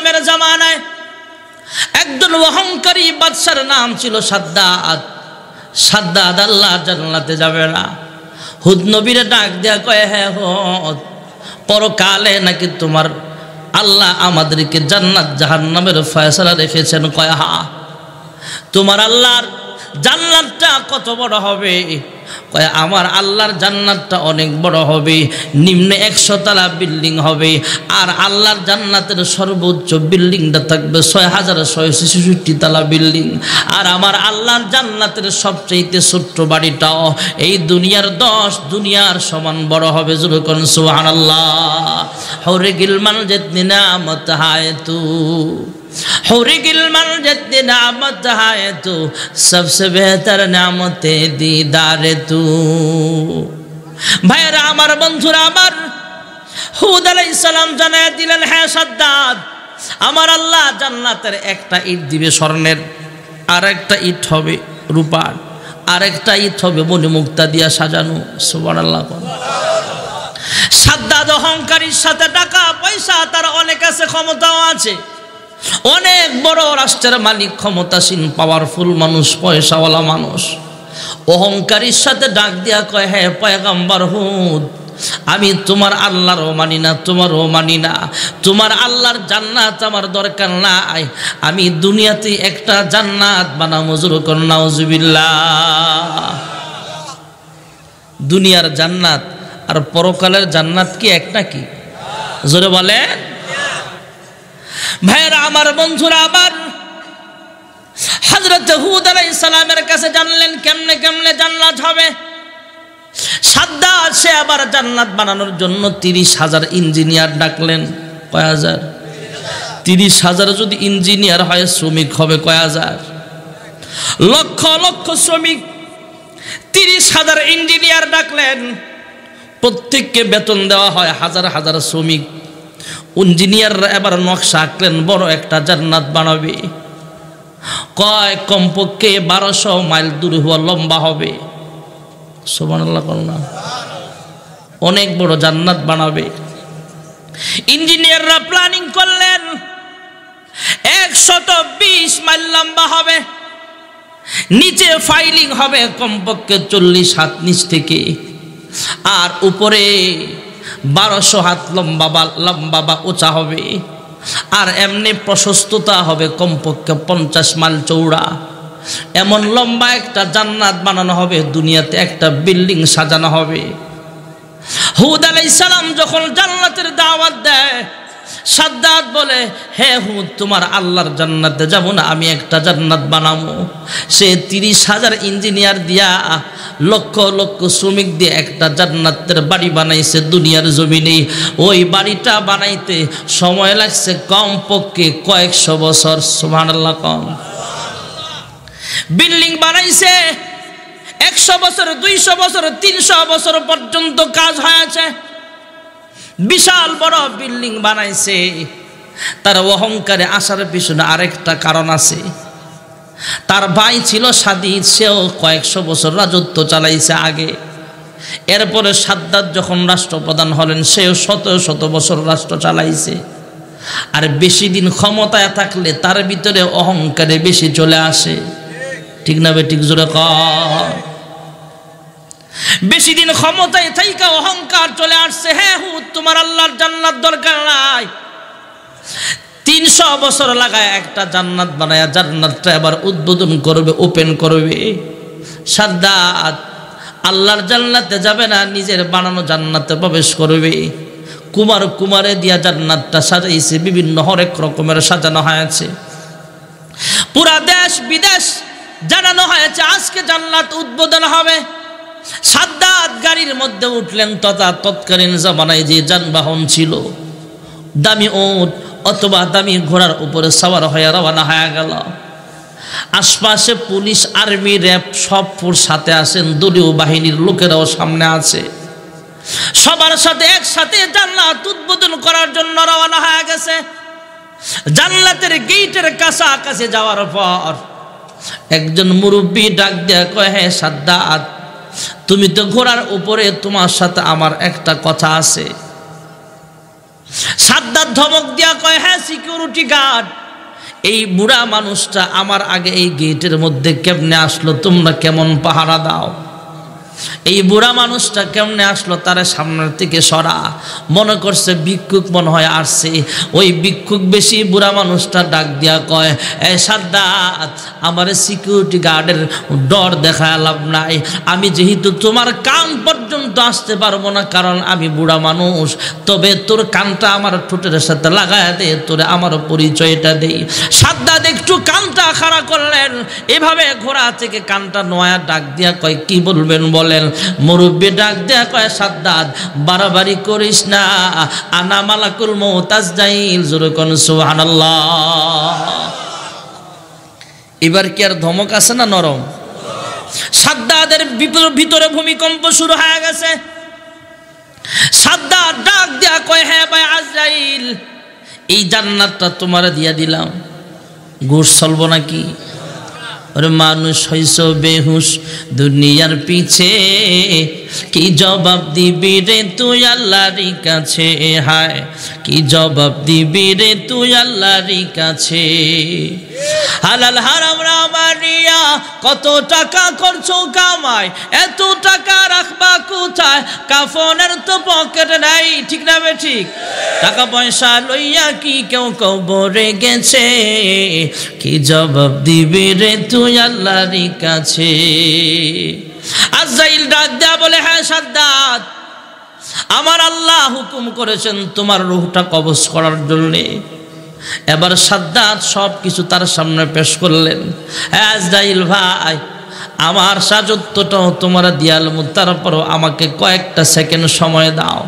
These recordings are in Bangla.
ইসলামের জামানায় একজন অহংকারী বাদশার নাম ছিল সাদ্দাত সাদ্দাত আল্লাহ জান্নাতে যাবে না। হুদ নবীরে ডাক দেয়া কয়ে হ্যাঁ হদ, পরকালে নাকি তোমার আল্লাহ আমাদেরকে জান্নাত জাহান্নামের ফয়সলা রেখেছেন? কয়, হা, তোমার আল্লাহর জান্নাতটা কত বড় হবে? আমার আল্লাহর জান্নাতটা অনেক বড় হবে, নিম্নে একশো তালা বিল্ডিং হবে, আর আল্লাহর জান্নাতের সর্বোচ্চ বিল্ডিংটা থাকবে ছয় হাজার ছয় ছেষট্টি তালা বিল্ডিং। আর আমার আল্লাহর জান্নাতের সবচেয়ে ছোট্ট বাড়িটাও এই দুনিয়ার দশ দুনিয়ার সমান বড় হবে যেরকম সুহান আল্লাহ হরে গিলমান যেতনি নামত হায় তু। حرق المرجد نعمت ہے تو سب سے بہتر আমার আমার দিলেন হ্যাঁ আমার আল্লাহ জান্নাতের একটা ইট দিবে স্বর্ণের আর একটা ইট হবে রূপার আর একটা ইট হবে মণিমুক্তা দিয়া সাজানো সাদ্দাদ অহংকারীর সাথে টাকা, পয়সা, তার অনেক আছে, ক্ষমতাও আছে। অনেক বড় রাষ্ট্রের মালিক ক্ষমতাসীন পাওয়ারফুল মানুষ, পয়সাওয়ালা মানুষ। অহংকারীর সাথে ডাক দিয়া কয় হ্যাঁ পয়গাম্বার হুদ, আমি তোমার আল্লাহরও মানি না, তোমারও মানি না। তোমার আল্লাহর জান্নাত আমার দরকার নাই। আমি দুনিয়াতে একটা জান্নাত বানাবো, জোর নাউজুবিল্লাহ। দুনিয়ার জান্নাত আর পরকালের জান্নাত কি এক নাকি জোরে বলেন। ভাইয়েরা আমার বন্ধুরা আবার হজরত হুদ আলাইহিস সালামের কাছে জানলেন, কেমনে কেমনে জান্নাত হবে? সাদ্দাত সে আবার জান্নাত বানানোর জন্য তিরিশ হাজার ইঞ্জিনিয়ার ডাকলেন, কয় হাজার? তিরিশ হাজার যদি ইঞ্জিনিয়ার হয়, শ্রমিক হবে, কয় হাজার? লক্ষ লক্ষ শ্রমিক তিরিশ হাজার ইঞ্জিনিয়ার ডাকলেন, প্রত্যেককে বেতন দেওয়া হয়, হাজার হাজার শ্রমিক। ইঞ্জিনিয়াররা এবার নকশা আঁকলেন, বড় একটা জান্নাত বানাবে। কয়, কমপক্ষে বারোশো মাইল দূর হওয়া লম্বা হবে। সোমানাল্লাহ না। অনেক বড় জান্নাত বানাবে। ইঞ্জিনিয়াররা প্ল্যানিং করলেন, একশত বিশ মাইল লম্বা হবে। নিচে ফাইলিং হবে কমপক্ষে চল্লিশ হাত নিচ থেকে। আর উপরে বারোশো হাত লম্বা বা লম্বা বা উঁচা হবে। আর এমনি প্রশস্ততা হবে কমপক্ষে পঞ্চাশ মাইল চৌড়া এমন লম্বা একটা জান্নাত বানানো হবে, দুনিয়াতে একটা বিল্ডিং সাজানো হবে। হুদ আলাই সালাম যখন জান্নাতের দাওয়াত দেয় সাদ্দাত বলে, হে হুদ, তোমার আল্লাহর জান্নাতে যাব না, আমি একটা জান্নাত বানাবো। সে তিরিশ হাজার ইঞ্জিনিয়ার দিয়া লক্ষ লক্ষ শ্রমিক দিয়ে একটা জান্নাতের বাড়ি বানাইছে দুনিয়ার জমিনে। ওই বাড়িটা বানাইতে সময় লাগছে কম পক্ষে কয়েকশো বছর, সুবহানাল্লাহ, কম। বিল্ডিং বানাইছে, একশো বছর, দুইশো বছর, তিনশো বছর পর্যন্ত কাজ হয়েছে। বিশাল বড় বিল্ডিং বানাইছে। তার অহংকারে আসার পিছনে আরেকটা কারণ আছে। তার ভাই ছিল সাদিদ সেও কয়েকশো বছর রাজত্ব চালাইছে আগে। এরপরে সাদ্দাত যখন রাষ্ট্রপ্রধান হলেন, সেও শত শত বছর রাষ্ট্র চালাইছে। আর বেশি দিন ক্ষমতায় থাকলে তার ভিতরে অহংকারে বেশি চলে আসে। ঠিক না বে, ঠিক জোরে কর বেশি দিন ক্ষমতায় থাইকা অহংকার চলে আসছে। হ্যাঁ হুদ, তোমার আল্লাহর জান্নাত দরকার নাই। তিনশো বছর লাগায় একটা জান্নাত বানায়, জান্নাতটা এবার উদ্বোধন করবে, ওপেন করবে। সাদ্দাত, আল্লাহর জান্নাতে যাবে না, নিজের বানানো জান্নাতে প্রবেশ করবে। কুমার কুমারে দিয়া জান্নাতটা সাজাইছে, বিভিন্ন হরেক রকমের সাজানো হয়েছে। পুরা দেশ বিদেশ জানানো হয়েছে, আজকে জান্নাত উদ্বোধন হবে। সাদ্দাত গাড়ির মধ্যে উঠলেন তথা তৎকালীন জামানায় যে যানবাহন ছিল। দামি ওট অথবা দামি ঘোড়ার উপরে সবার হয়ে রওনা হয়ে গেল। আশপাশে পুলিশ, আর্মি, র্যাব সব সাথে আছেন, দলীয় বাহিনীর লোকেরাও সামনে আছে। সবার সাথে একসাথে জান্নাত উদ্বোধন করার জন্য রওনা হয়ে গেছে। জান্নাতের গেটের কাছাকাছি যাওয়ার পর একজন মুরব্বী ডাক দেয়া কয় হ্যাঁ সাদ্দাত তুমি তো ঘোড়ার উপরে তোমার সাথে আমার একটা কথা আছে। সাদ্দার ধমক দিয়া কয় হ্যাঁ সিকিউরিটি গার্ড এই বুড়া মানুষটা আমার আগে এই গেটের মধ্যে কেমনে আসলো? তোমরা কেমন পাহারা দাও? এই বুড়া মানুষটা কেমনে আসলো তারা সামনের থেকে সরা? মনে করছে ভিক্ষুক মনে হয় আসছে। ওই ভিক্ষুক বেশি বুড়া মানুষটা ডাক দিয়া কয়, এ সাদ্দাত, আমার সিকিউরিটি গার্ডের ডর দেখা লাভ নাই। আমি যেহেতু তোমার কান পর্যন্ত আসতে পারব না, কারণ আমি বুড়া মানুষ। তবে তোর কানটা আমার ঠোঁটের সাথে লাগায় দে, তোরে আমার পরিচয়টা দেই সাদ্দাত একটু কানটা খাড়া করলেন। এভাবে ঘোড়া থেকে কানটা নয়া ডাক দিয়া কয়, কি বলবেন বলেন? মুরব্বী ডাক দেয়া কয়, সাদ্দাদ, বাড়াবাড়ি করিস না। আনা মালাকুল মৌতাজ যাইল জোরকন সুবহানাল্লাহ। এবার কি আর ধমক আছে না নরম? সাদ্দাদের ভিতরে ভূমিকম্প শুরু হয়ে গেছে। সাদ্দাদ ডাক দেয়া কয় হ্যাঁ ভাই আজরাইল, এই জান্নাতটা তোমার দিয়া দিলাম। ঘুষ চলবো নাকি? ওরে মানুষ হইস বেহুশ, দুনিয়ার পিছে, কি জবাব দিবি রে তুই আল্লাহরই কাছে? হায়, কি জবাব দিবি রে তুই আল্লাহরই কাছে? হালাল হারাম রামারিয়া কত টাকা করছ কামাই? এত টাকা রাখবা কোথায়? কাফনের তো পকেট নাই, ঠিক না বে ঠিক? টাকা পয়সা লইয়া কি কেউ কবরে গেছে? কি জবাব দিবি রে তুই আল্লাহরই কাছে? আজাইল ডাক দেয়া বলে হ্যাঁ সাদ্দাত আমার আল্লাহ হুকুম করেছেন তোমার রুহটা কবজ করার জন্যে। এবার সাদ্দাত সব কিছু তার সামনে পেশ করলেন। আজরাইল ভাই, আমার সাজত্বটাও তোমার দিয়াল তারপরও আমাকে কয়েকটা সেকেন্ড সময় দাও।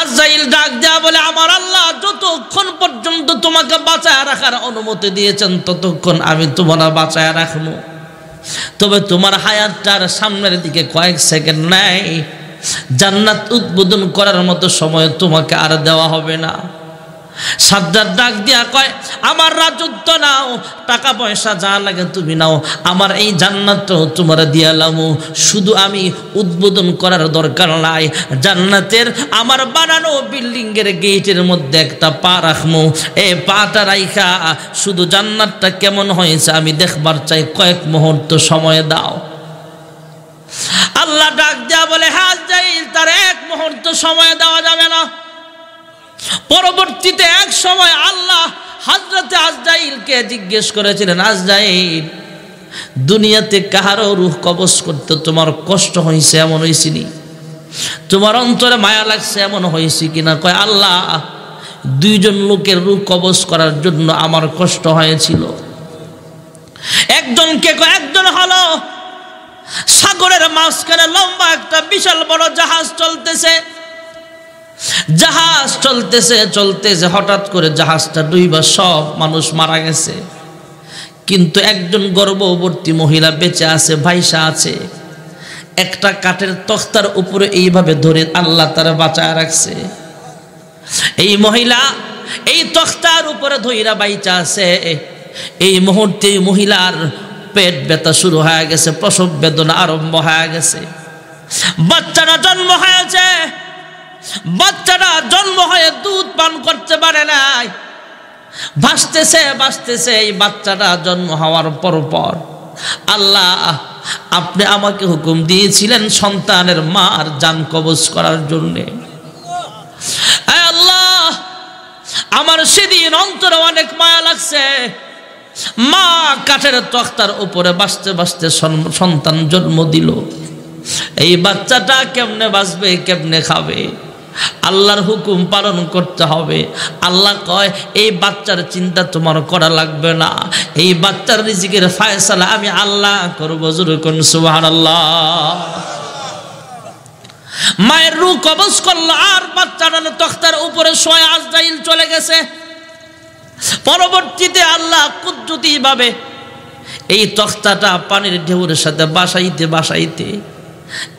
আজাইল ডাক দেয়া বলে, আমার আল্লাহ যতক্ষণ পর্যন্ত তোমাকে বাঁচায় রাখার অনুমতি দিয়েছেন, ততক্ষণ আমি তোমার বাঁচায় রাখব। তবে তোমার হায়াতটার সামনের দিকে কয়েক সেকেন্ড নাই। জান্নাত উদ্বোধন করার মতো সময় তোমাকে আর দেওয়া হবে না। সাদ্দার ডাক দিয়া কয়, আমার রাজত্ব নাও টাকা পয়সা যা লাগে তুমি নাও, আমার এই জান্নাতটাও তোমার দিয়ালামু শুধু আমি উদ্বোধন করার দরকার নাই। জান্নাতের আমার বানানো বিল্ডিংয়ের গেটের মধ্যে একটা পা রাখমু। এ পাটা রাইখা, শুধু জান্নাতটা কেমন হয়েছে আমি দেখবার চাই কয়েক মুহূর্ত সময় দাও। আল্লাহ ডাক দেয়া বলে হাজ যাই তার এক মুহূর্ত সময় দেওয়া যাবে না। পরবর্তীতে এক সময় আল্লাহ হাজরতে আজরাইলকে জিজ্ঞেস করেছিলেন, আজরাইল, দুনিয়াতে কাহারও রুহ কবচ করতে তোমার কষ্ট হয়েছে এমন হয়েছিনি তোমার অন্তরে মায়া লাগছে এমন হয়েছে কিনা? কয়, আল্লাহ, দুইজন লোকের রুহ কবচ করার জন্য আমার কষ্ট হয়েছিল। একজনকে একজন হলো সাগরের মাঝখানে লম্বা একটা বিশাল বড় জাহাজ চলতেছে জাহাজ চলতেছে চলতেছে, হঠাৎ করে জাহাজটা ডুইবা সব মানুষ মারা গেছে। কিন্তু একজন গর্ভবর্তী মহিলা বেঁচে আছে, ভাইসা আছে। একটা কাঠের তখতার উপরে এইভাবে ধরে আল্লাহ তারা বাঁচায় রাখছে। এই মহিলা এই তখতার উপরে ধইরা বাইচা আছে। এই মুহূর্তে মহিলার পেট ব্যথা শুরু হয়ে গেছে, প্রসব বেদনা আরম্ভ হয়ে গেছে। বাচ্চারা জন্ম হয়েছে। বাচ্চারা জন্ম হয়ে দুধ পান করতে পারে নাই। ভাসতেছে ভাসতেছে এই বাচ্চাটা জন্ম হওয়ার পর পর আল্লাহ আপনি আমাকে হুকুম দিয়েছিলেন সন্তানের মার যান কবজ করার জন্যে। আল্লাহ, আমার সেদিন অন্তরে অনেক মায়া লাগছে। মা কাঠের তক্তার উপরে বাঁচতে বাঁচতে সন্তান জন্ম দিল। এই বাচ্চাটা কেমনে বাঁচবে, কেমনে খাবে? আল্লাহর হুকুম পালন করতে হবে। আল্লাহ কয়, এই বাচ্চার চিন্তা তোমার করা লাগবে না। এই বাচ্চার রিজিকের ফায়সালা আমি আল্লাহ করব। জুরুকুন সুবাহ আল্লাহ মায়ের রু কবজ করল, আর বাচ্চাটা তখতার উপরে শোয় আজরাইল চলে গেছে। পরবর্তীতে আল্লাহ কুদ্দুতি ভাবে এই তখতাটা পানির ঢেউর সাথে বাসাইতে বাসাইতে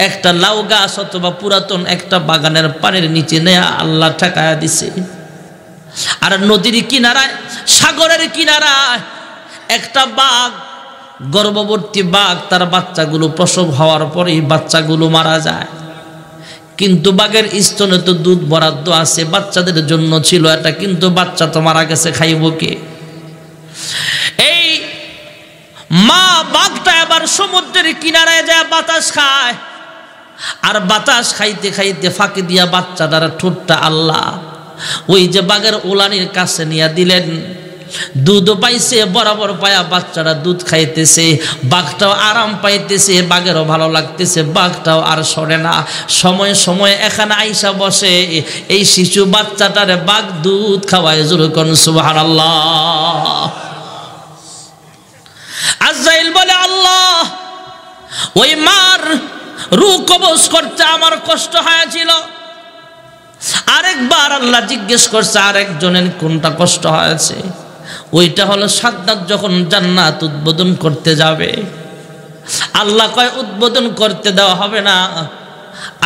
একটা লাউ গাছ অথবা পুরাতন একটা বাগানের পানির নিচে নেয়া আল্লাহ ঠেকায়া দিছে। আর নদীর কিনারায়, সাগরের কিনারায় একটা বাঘ গর্ভবর্তী বাঘ, তার বাচ্চাগুলো প্রসব হওয়ার পরেই বাচ্চাগুলো মারা যায়। কিন্তু বাঘের স্তনে তো দুধ বরাদ্দ আছে, বাচ্চাদের জন্য ছিল এটা, কিন্তু বাচ্চা তো মারা গেছে, খাইব কে? এই মা বাঘটা এবার সমুদ্রের কিনারায় যায়, বাতাস খায়। আর বাতাস খাইতে খাইতে ফাঁকি দিয়া বাচ্চাটার ঠোঁটটা আল্লাহ। ওই যে বাঘের ওলানির কাছে নিয়ে দিলেন। দুধ পাইছে, বরাবর পায়া বাচ্চারা দুধ খাইতেছে। বাঘটাও আরাম পাইতেছে, বাঘেরও ভালো লাগতেছে। বাঘটাও আর সরে না। সময় সময় এখানে আইসা বসে। এই শিশু বাচ্চাটারে বাঘ দুধ খাওয়ায় জুরুকন সুবাহ আল্লাহ আজাইল বলে, আল্লাহ, ওই মার রু কবজ করতে আমার কষ্ট হয়েছিল। আরেকবার আল্লাহ জিজ্ঞেস করছে, আরেকজনের কোনটা কষ্ট হয়েছে? ওইটা হলো সাদ্দাত যখন জান্নাত উদ্বোধন করতে যাবে। আল্লাহ কয়, উদ্বোধন করতে দেওয়া হবে না।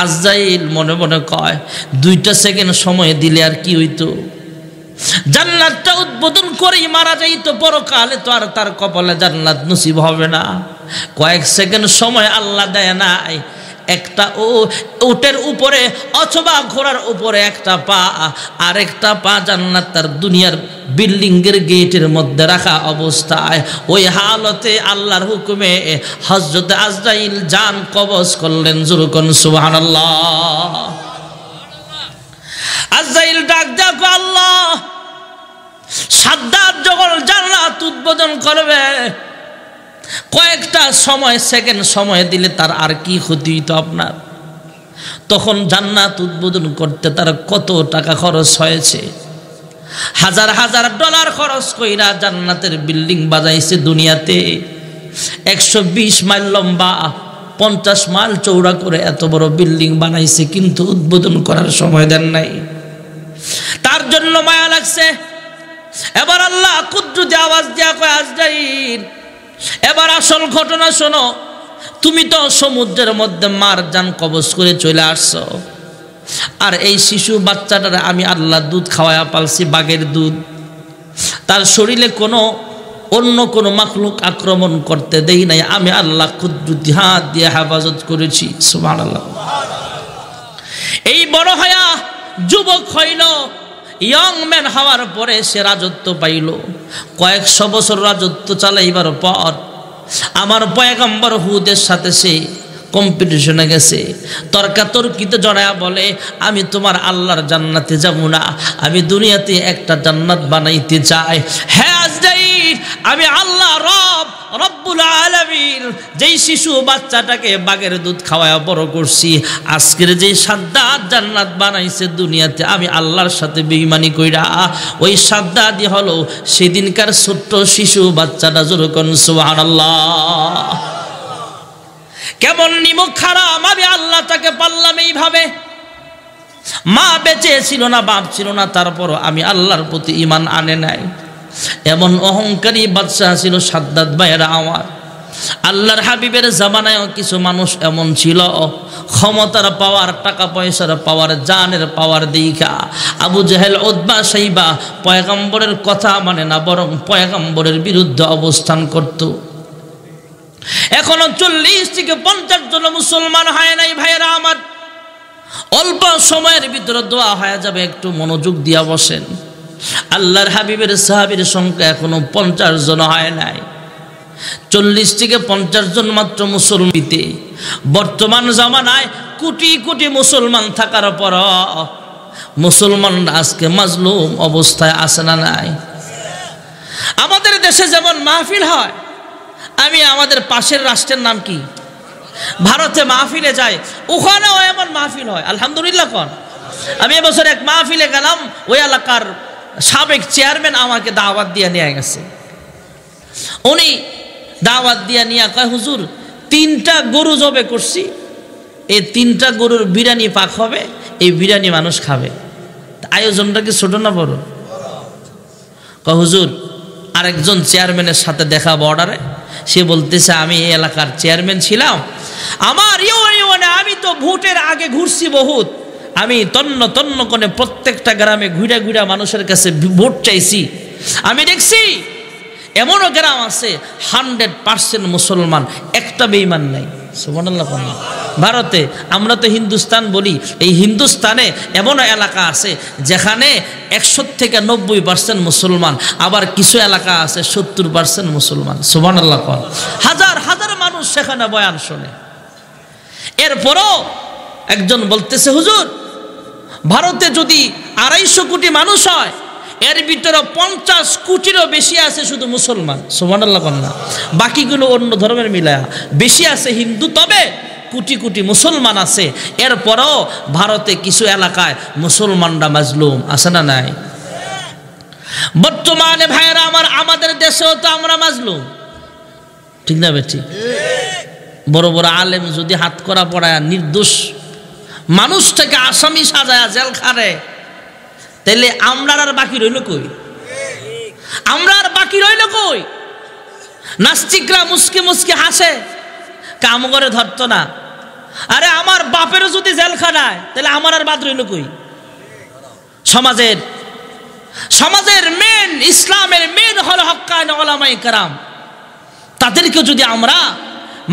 আজাইল মনে মনে কয়, দুইটা সেকেন্ড সময় দিলে আর কি হইতো? জান্নাতটা উদ্বোধন করেই মারা যাই তো পরকালে তো আর তার কপালে জান্নাত নসিব হবে না। কয়েক সেকেন্ড সময় আল্লাহ দেয় নাই। একটা ও, উটের উপরে অথবা ঘোড়ার উপরে একটা পা, আর একটা পা জান্নাত তার দুনিয়ার বিল্ডিংয়ের গেটের মধ্যে রাখা অবস্থায়। ওই হালতে আল্লাহর হুকুমে হজরত আজরাইল জান কবজ করলেন জুরুকন আল্লাহ আজরাইল ডাক দেখো আল্লাহ সাদ্দার যখন জান্নাত উদ্বোধন করবে, কয়েকটা সময় সেকেন্ড সময় দিলে তার আর কি ক্ষতি হইতো আপনার? তখন জান্নাত উদ্বোধন করতে তার কত টাকা খরচ হয়েছে? হাজার হাজার ডলার খরচ কইরা জান্নাতের বিল্ডিং বাজাইছে দুনিয়াতে। একশো বিশ মাইল লম্বা, পঞ্চাশ মাইল চৌড়া করে এত বড় বিল্ডিং বানাইছে, কিন্তু উদ্বোধন করার সময় দেন নাই। তার জন্য মায়া লাগছে। এবার আল্লাহ কুদ্রুতে আওয়াজ দেয়া কয়, আজরাইল, এবার আসল ঘটনা শোনো। তুমি তো সমুদ্রের মধ্যে মার যান কবজ করে চলে আসছো। আর এই শিশু বাচ্চাটার আমি আল্লাহ দুধ খাওয়ায়া পালছি, বাঘের দুধ। তার শরীরে কোনো অন্য কোনো মাখলুক আক্রমণ করতে দেই নাই। আমি আল্লাহ কুদ্রুতি হাত দিয়ে হেফাজত করেছি। সুমান আল্লাহ এই বড় হয়া যুবক হইল ইয়ং ম্যান হওয়ার পরে সে রাজত্ব পাইল। কয়েকশো বছর রাজত্ব চালাইবার পর আমার পয়গম্বর হুদের সাথে সে কম্পিটিশনে গেছে। তর্কাতর্কিতে জড়ায়া বলে, আমি তোমার আল্লাহর জান্নাতে যাব না। আমি দুনিয়াতে একটা জান্নাত বানাইতে চাই। হ্যাঁ আজরাইল, আমি আল্লাহ রব রব্বুল আলমীর যেই শিশু বাচ্চাটাকে বাগের দুধ খাওয়ায় বড় করছি, আজকের যেই সাদ্দাত জান্নাত বানাইছে দুনিয়াতে, আমি আল্লাহর সাথে বেইমানি কইরা, ওই সাদ্দাদি হলো সেদিনকার ছোট্ট শিশু বাচ্চাটা যেরকম সুহান আল্লাহ কেমন নিমুখ খারাপ, আমি আল্লাহ তাকে পারলাম এইভাবে। মা বেঁচে ছিল না, বাপ ছিল না তারপর আমি আল্লাহর প্রতি ইমান আনে নাই। এমন অহংকারী বাদশাহ ছিল সাদ্দাত ভাইয়েরা আমার। আল্লাহর হাবিবের জামানায়ও কিছু মানুষ এমন ছিল। ক্ষমতার পাওয়ার, টাকা পয়সার পাওয়ার, জানের পাওয়ার দিঘা। আবু জাহেল ওদবা সাইবা পয়গাম্বরের কথা মানে না, বরং পয়গাম্বরের বিরুদ্ধে অবস্থান করত। এখনও চল্লিশ থেকে পঞ্চাশ জন মুসলমান হয় নাই ভাইয়েরা আমার। অল্প সময়ের ভিতরে দোয়া হয়ে যাবে, একটু মনোযোগ দিয়া বসেন। আল্লাহর হাবিবের সাহাবির সংখ্যা এখনও পঞ্চাশ জন হয় নাই। চল্লিশ থেকে পঞ্চাশ জন মাত্র মুসলমিতে। বর্তমান জামানায় কোটি কোটি মুসলমান থাকার পর মুসলমান আজকে মাজলুম অবস্থায় আসে না নাই? আমাদের দেশে যেমন মাহফিল হয়, আমি আমাদের পাশের রাষ্ট্রের নাম কি? ভারতে মাহফিলে যাই, ওখানেও এমন মাহফিল হয়। আলহামদুলিল্লাহ কন। আমি এবছর এক মাহফিলে গেলাম, ওই এলাকার সাবেক চেয়ারম্যান আমাকে দাওয়াত দিয়ে নিয়ে গেছে। উনি দাওয়াত দিয়ে নিয়ে কয়, হুজুর, তিনটা গরু জবে করছি। এই তিনটা গরুর বিরিয়ানি পাক হবে, এই বিরিয়ানি মানুষ খাবে। আয়োজনটা কি ছোট না বড়? ক হুজুর, আরেকজন চেয়ারম্যানের সাথে দেখা বর্ডারে সে বলতেছে, আমি এই এলাকার চেয়ারম্যান ছিলাম। আমার ইউনিয়নে আমি তো ভোটের আগে ঘুরছি বহুত। আমি তন্ন তন্ন করে প্রত্যেকটা গ্রামে ঘুরে ঘুরে মানুষের কাছে ভোট চাইছি। আমি দেখছি এমনও গ্রাম আছে, হান্ড্রেড পার্সেন্ট মুসলমান, একটা বেইমান নাই। ভারতে আমরা তো হিন্দুস্তান বলি, এই হিন্দুস্তানে এমন এলাকা আছে যেখানে একশো থেকে নব্বই পার্সেন্ট মুসলমান, আবার কিছু এলাকা আছে সত্তর পার্সেন্ট মুসলমান। সুবান আল্লাহ হাজার হাজার মানুষ সেখানে বয়ান শোনে। এরপরও একজন বলতেছে, হুজুর ভারতে যদি আড়াইশো কোটি মানুষ হয়, এর ভিতরে পঞ্চাশ কোটিরও বেশি আছে শুধু মুসলমান। সুবহানাল্লাহ কন্যা। বাকিগুলো অন্য ধর্মের মিলায়া। বেশি আছে হিন্দু, তবে কোটি কোটি মুসলমান আছে। এরপরও ভারতে কিছু এলাকায় মুসলমানরা মাজলুম, আছে না নাই? বর্তমানে ভাইয়েরা আমার, আমাদের দেশেও তো আমরা মাজলুম। ঠিক না বেঠি বড় বড় আলেম যদি হাত করা পড়ায় নির্দোষ মানুষটাকে আসামি সাজায় জেলখানে তাইলে আমরা আর বাকি রইল কই? আমরা আর বাকি রইল কই? নাস্তিকরা মুসকে মুসকে হাসে, কাম করে ধরতো না। আরে আমার বাপেরও যদি জেলখানায় তাহলে আমার আর বাদ রইল কই? সমাজের সমাজের মেন ইসলামের মেন হল হকায়ন ওলামাই কারাম। তাদেরকে যদি আমরা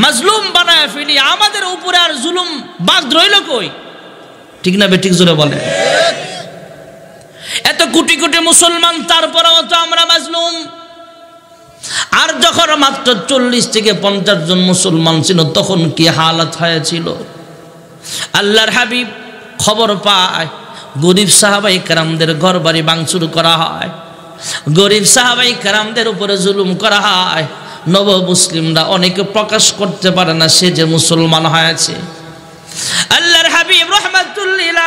মাজলুম বানায় ফেলি, আমাদের উপরে আর জুলুম বাদ রইল কই? ঠিক না বেঠিক জোরে বলে। এত কোটি কোটি মুসলমান, তারপরেও তো আমরা মাজলুম। আর যখন মাত্র চল্লিশ থেকে পঞ্চাশ জন মুসলমান ছিল, তখন কি হালাত হয়েছিল? আল্লাহর হাবিব খবর পায়, গরিব সাহাবাই কারামদের ঘর বাড়ি বাংচুর করা হয়। গরিব সাহাবাই কারামদের উপরে জুলুম করা হয়। নব মুসলিমরা অনেকে প্রকাশ করতে পারে না সে যে মুসলমান হয়েছে। আল্লাহর রহমাতুল্লিল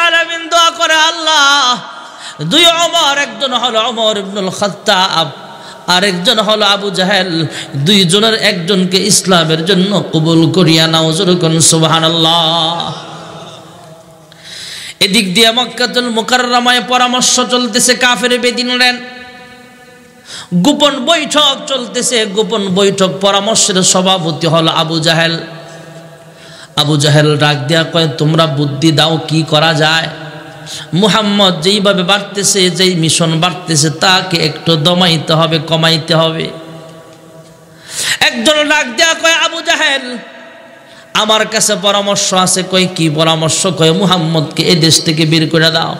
দোয়া করে আল্লাহ। দুই অমর একজন হলো অমর ইবনুল আরেকজন হলো আবু জাহেল। দুইজনের একজনকে ইসলামের জন্য কবুল করিয়া নাও যেরকম সুবহানাল্লাহ। এদিক দিয়ে মক্কাতুল মুকাররমায় পরামর্শ চলতেছে কাফের বেদিনলেন গোপন বৈঠক চলতেছে, গোপন বৈঠক পরামর্শের সভাপতি হল আবু জাহেল। আবু জাহেল ডাক দেয়া কয়, তোমরা বুদ্ধি দাও, কি করা যায়? মুহাম্মদ যেইভাবে বাড়তেছে, যেই মিশন বাড়তেছে, তাকে একটু দমাইতে হবে, কমাইতে হবে। একজন ডাক দেয়া কয়, আবু জাহেল, আমার কাছে পরামর্শ আছে। কয়, কি পরামর্শ? কয়, মুহাম্মদকে এ দেশ থেকে বের করে দাও।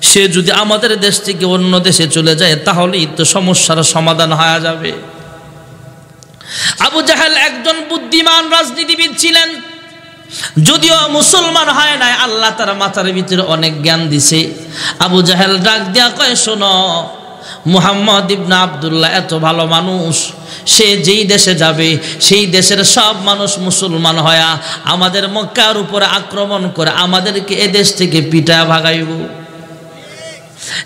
সে যদি আমাদের দেশ থেকে অন্য দেশে চলে যায়, তাহলেই তো সমস্যার সমাধান হয়ে যাবে। আবু জাহেল একজন বুদ্ধিমান রাজনীতিবিদ ছিলেন। যদিও মুসলমান হয় নাই, আল্লাহ তার মাথার ভিতরে অনেক জ্ঞান দিছে। আবু জাহেল ডাক দেয়া কয়, শোনো, মুহাম্মদ ইবনা আবদুল্লাহ এত ভালো মানুষ, সে যেই দেশে যাবে, সেই দেশের সব মানুষ মুসলমান হয়া আমাদের মক্কার উপরে আক্রমণ করে আমাদেরকে এ দেশ থেকে পিটা ভাগাইব।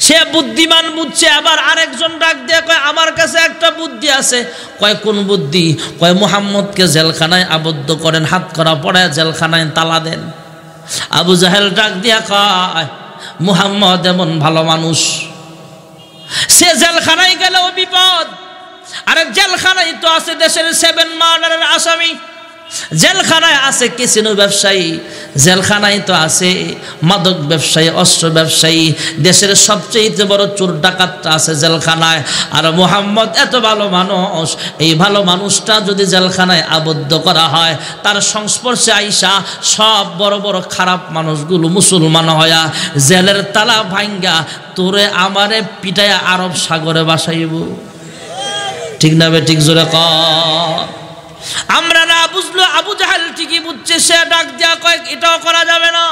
সে বুদ্ধিমান বুঝছে, আবার আরেকজন ডাক দিয়ে কয়, আমার কাছে একটা বুদ্ধি আছে। কয়, কোন বুদ্ধি? কয়, মুহাম্মদকে জেলখানায় আবদ্ধ করেন, হাত করা পড়ে জেলখানায় তালা দেন। আবু জাহেল ডাক দিয়া কয়, মুহাম্মদ এমন ভালো মানুষ। সে জেলখানায় গেলেও বিপদ। আরে জেলখানায় তো আছে দেশের সেভেন মার্ডারের আসামি। জেলখানায় আছে কেসিনো ব্যবসায়ী? জেলখানায় তো আছে। মাদক ব্যবসায়ী, অস্ত্র ব্যবসায়ী। দেশের সবচেয়ে বড় চোর ডাকাতটা আছে জেলখানায়। আর মোহাম্মদ এত ভালো মানুষ, এই ভালো মানুষটা যদি জেলখানায় আবদ্ধ করা হয়, তার সংস্পর্শে আইসা সব বড় বড় খারাপ মানুষগুলো মুসলমান হয়া জেলের তালা ভাঙ্গা তোরে আমারে পিটায় আরব সাগরে বাসাইব। ঠিক না বে, ঠিক জোরে ক। আমরা না বুঝলো আবু জাহাল ঠিকই বুঝছে, সে ডাক দিয়া কয়েক এটাও করা যাবে না।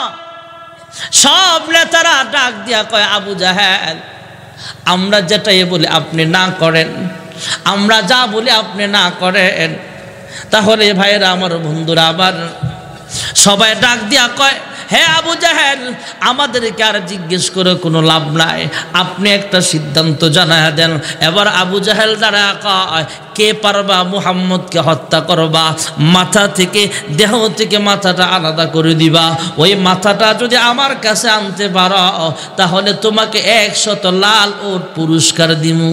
সব নেতারা ডাক দিয়া কয়, আবু জাহেল, আমরা যেটাই বলি আপনি না করেন, আমরা যা বলি আপনি না করেন। তাহলে ভাইয়েরা, আমার বন্ধুরা আবার সবাই ডাক দিয়া কয় হে আবু জাহেল, আমাদেরকে আর জিজ্ঞেস করে কোনো লাভ নাই। আপনি একটা সিদ্ধান্ত জানায় দেন। এবার আবু জাহেল দ্বারা কয়, কে পারবা মুহাম্মদকে হত্যা করবা? মাথা থেকে, দেহ থেকে মাথাটা আলাদা করে দিবা। ওই মাথাটা যদি আমার কাছে আনতে পারো, তাহলে তোমাকে একশত লাল ওট পুরস্কার দিমু।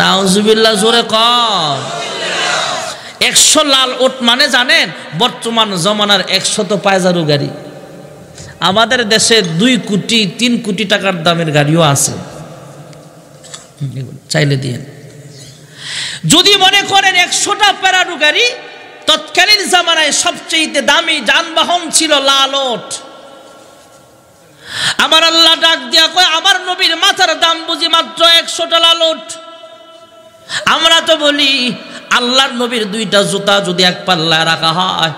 নাউজুবিল্লাহ, জোরে কর একশো লাল ওট মানে জানেন, বর্তমান জমানার একশত পায়জারু গাড়ি। আমাদের দেশে দুই কোটি, তিন কোটি টাকার দামের গাড়িও আছে। চাইলে দিয়ে যদি মনে করেন একশোটা প্যারাডু গাড়ি তৎকালীন জামানায় সবচেয়ে দামি যানবাহন ছিল লালট আমার আল্লাহ ডাক দিয়া কয়, আমার নবীর মাথার দাম বুঝি মাত্র একশোটা লালট আমরা তো বলি আল্লাহর নবীর দুইটা জুতা যদি এক পাল্লা রাখা হয়,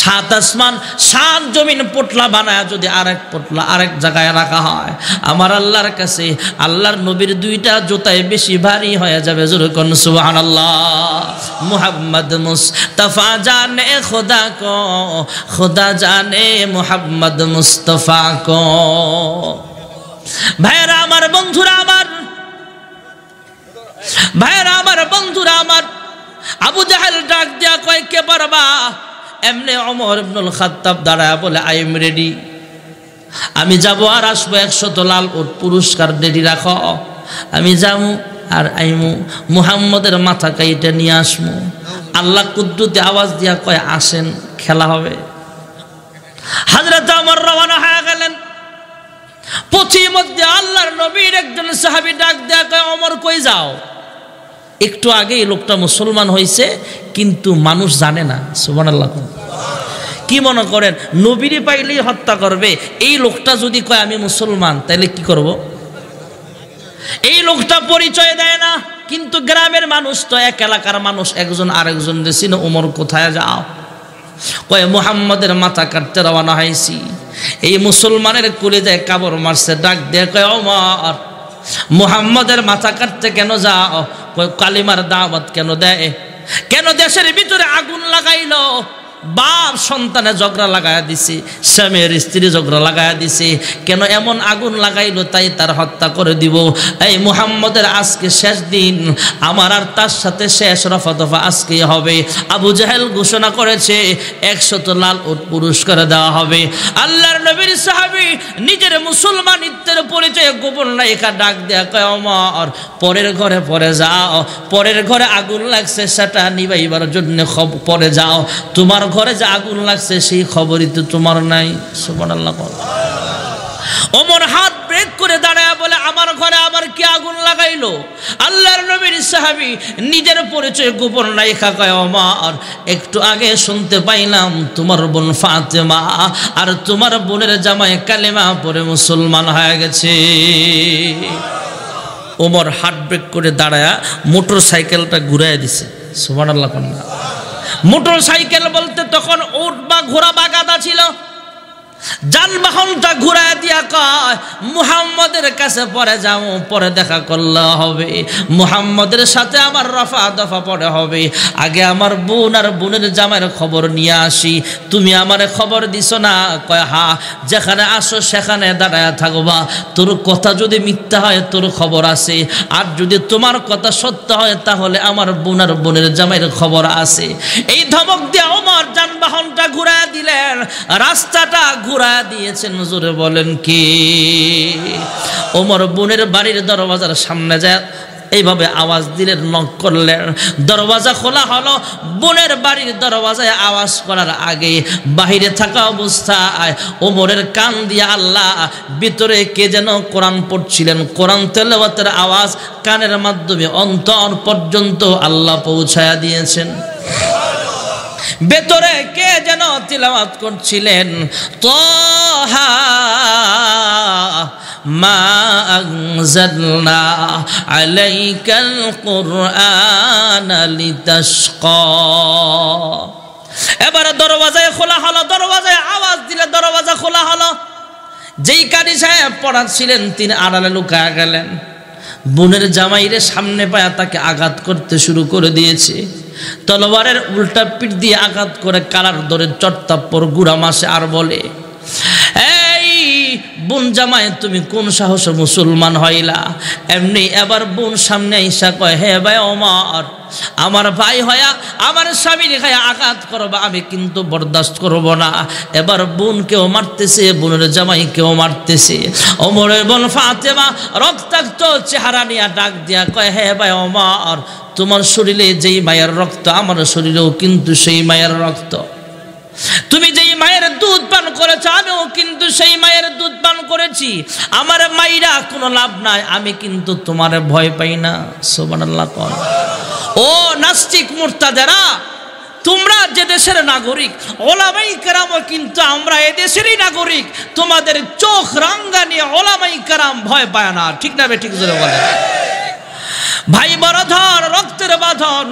সাত আসমান, সাত জমিন পোটলা বানায় যদি আরেক পোটলা আরেক জায়গায় রাখা হয়, আমার আল্লাহর কাছে আল্লাহর নবীর দুইটা জুতায় বেশি ভারী হয়ে যাবে। যেরকম সুহান আল্লাহ মুহাম্মদ মুস্তফা জানে খোদা কো, খোদা জানে মুহাম্মদ মুস্তফা কো। ভাইরা আমার বন্ধুরা, আমার ভাইরা আমার বন্ধুরা, আমার আবু জাহেল ডাক দিয়া কয় পারবা? এমনি অমর ইবনুল খাত্তাব দাঁড়ায় বলে, আই এম রেডি আমি যাব আর আসব একশত লাল ওট পুরস্কার রেডি রাখো। আমি যাব আর আইমু। মুহাম্মদের মাথা কাইটা নিয়ে আসমু। আল্লাহ কুদ্দুতে আওয়াজ দিয়া কয়, আসেন, খেলা হবে। হাজরত আমার রওনা হয়ে গেলেন। পথির মধ্যে আল্লাহর নবীর একজন সাহাবি ডাক দেয়া কয় অমর কই যাও? একটু আগে এই লোকটা মুসলমান হয়েছে, কিন্তু মানুষ জানে না। সুবান আল্লাহ কি মনে করেন, নবীরে পাইলেই হত্যা করবে? এই লোকটা যদি কয়, আমি মুসলমান তাহলে কি করব। এই লোকটা পরিচয় দেয় না, কিন্তু গ্রামের মানুষ তো এক এলাকার মানুষ, একজন আরেকজন ছিল উমর, কোথায় যাও? কয়ে, মুহাম্মদের মাথা কাটতে রওনা হয়েছি। এই মুসলমানের কুলে যায় কাবর মারছে, ডাক দিয়ে, কয় অমর মুহাম্মদের মাথা কাটতে কেন যাও? কালিমার দাওয়াত কেন দেয়? কেন দেশের ভিতরে আগুন লাগাইল? বাপ সন্তানে ঝগড়া লাগাইয়া দিছে, স্বামীর স্ত্রী ঝগড়া লাগাইয়া দিছে। কেন এমন আগুন লাগাইলো তাই তার হত্যা করে দিব? এই মুহাম্মদের আজকে শেষ দিন, আমার আর তার সাথে শেষ রফা দফা আজকেই হবে। আবু জাহেল ঘোষণা করেছে, একশত লাল উট পুরস্কার দেওয়া হবে। আল্লাহর নবীর সাহাবি মুসলমানিত্বের পরিচয়ে গোপন নায়িকা ডাক দেয়া কয়, অমর, পরের ঘরে পরে যাও, পরের ঘরে আগুন লাগছে সেটা নিবাইবার জন্য পরে যাও। তোমার ঘরে যে আগুন লাগছে সেই খবরই তো তোমার নাই। সুবহানাল্লাহ ওমর হাত ব্রেক করে দাঁড়ায় বলে, আমার ঘরে আবার কি আগুন লাগাইলো? আল্লাহর নবীর সাহাবি নিজের পরিচয় গোপন রাইখা কয়, ওমর, একটু আগে শুনতে পাইলাম তোমার বোন ফাতেমা আর তোমার বোনের জামাই কালেমা পরে মুসলমান হয়ে গেছে। ওমর হার্ট ব্রেক করে দাঁড়ায় মোটর সাইকেলটা ঘুরাই দিছে। সুমান আল্লাহ মোটর সাইকেল বলতে তখন ওট বা ঘোড়া বা গাদা ছিল। যানবাহনটা ঘুরায় দিয়া কয়, মুহাম্মদের কাছে পরে যাও, পরে দেখা করলে হবে। মুহাম্মদের সাথে আমার রফা দফা পরে হবে। আগে আমার বোন আর বোনের জামাইয়ের খবর নিয়ে আসি। তুমি আমার খবর দিছ না? কয়, হা, যেখানে আসো সেখানে দাঁড়ায় থাকবা তোর কথা যদি মিথ্যা হয়, তোর খবর আছে। আর যদি তোমার কথা সত্য হয়, তাহলে আমার বোন আর বোনের জামাইয়ের খবর আছে। এই ধমক দিয়ে আমার যানবাহনটা ঘুরায় দিলেন। রাস্তাটা ঘুরা দিয়েছেন জোরে বলেন কি? ওমর বোনের বাড়ির দরওয়াজার সামনে যায় এইভাবে আওয়াজ দিলেন নক করলেন। দরওয়াজা খোলা হলো, বোনের বাড়ির দরওয়াজায় আওয়াজ করার আগে বাহিরে থাকা অবস্থায় ওমরের কান দিয়ে আল্লাহ, ভিতরে কে যেন কোরআন পড়ছিলেন। কোরআন তেলাওয়াতের আওয়াজ কানের মাধ্যমে অন্তর পর্যন্ত আল্লাহ পৌঁছায়া দিয়েছেন। ভেতরে কে যেন তিলাওয়াত করছিলেন? তোহা মা এবারে দরওয়াজায় খোলা হলো, দরওয়াজায় আওয়াজ দিলে দরওয়াজা খোলা হলো। যেই কারি সাহেব পড়াচ্ছিলেন, তিনি আড়ালে লুকায়া গেলেন। বোনের জামাইরে সামনে পায়া তাকে আঘাত করতে শুরু করে দিয়েছে। তলোয়ারের উল্টা পিঠ দিয়ে আঘাত করে কালার ধরে চট্টাপ্পর গুড়া মাসে আর বলে এই বোন জামাই, তুমি কোন সাহস মুসলমান হইলা? এমনি এবার বোন সামনে আইসা কয়, হে ভাই অমর আমার ভাই হয়া আমার আঘাত করবা, আমি কিন্তু বরদাস্ত করব না। এবার বোন কেউ মারতেছে, বোনের জামাই কেউ মারতেছে। অমরের বোন ফাতেমা রক্তাক্ত চেহারা নিয়ে ডাক দিয়া কয়, হে ভাই অমর তোমার শরীরে যেই মায়ের রক্ত, আমার শরীরেও কিন্তু সেই মায়ের রক্ত। তুমি যেই মায়ের দুধ পান করেছ, আমিও কিন্তু সেই মায়ের দুধ পান করেছি। আমার মাইরা কোনো লাভ নাই, আমি কিন্তু তোমার ভয় পাই না সোবান আল্লাহ কর। ও নাস্তিক মুরতাদেরা, তোমরা যে দেশের নাগরিক, ওলামাই কেরামও কিন্তু আমরা এদেশেরই নাগরিক, তোমাদের চোখ রাঙ্গা নিয়ে ওলামাই কেরাম ভয় পায় না। ঠিক না বে, ঠিক বলে ভাই বড়ধর রক্তের বাঁধন